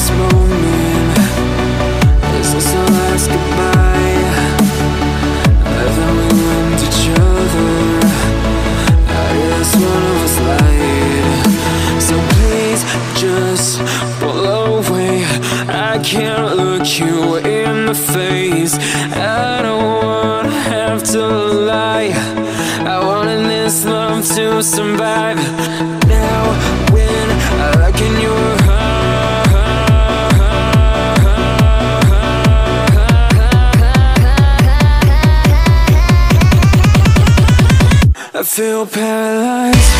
this moment Is this our last goodbye? We each other? I guess one of us lied. So please just pull away. I can't look you in the face. I don't wanna have to lie. I wanted this love to survive. Now I feel paralyzed.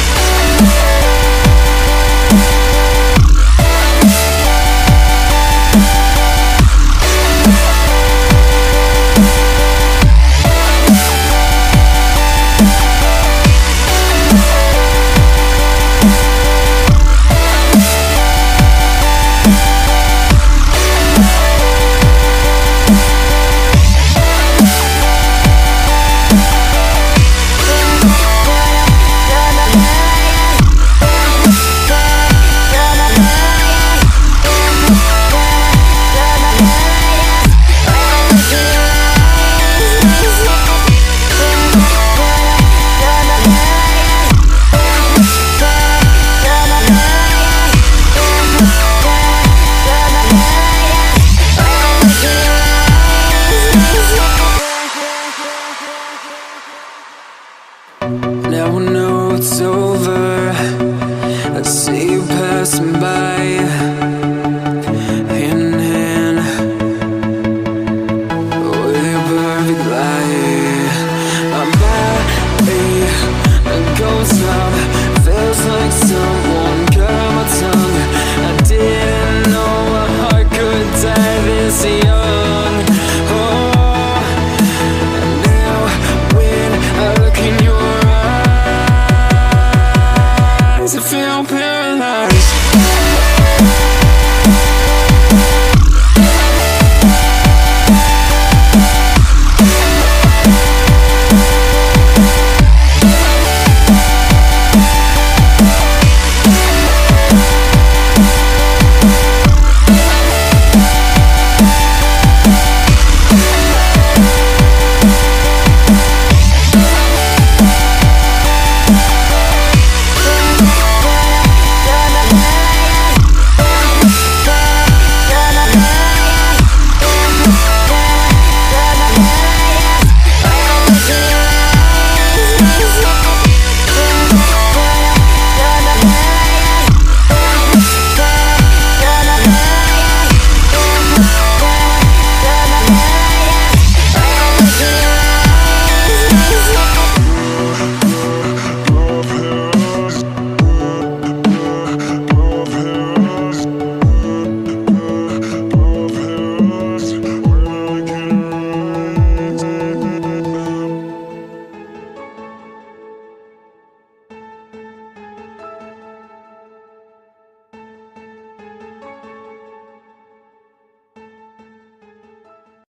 know it's over. I see you passing by.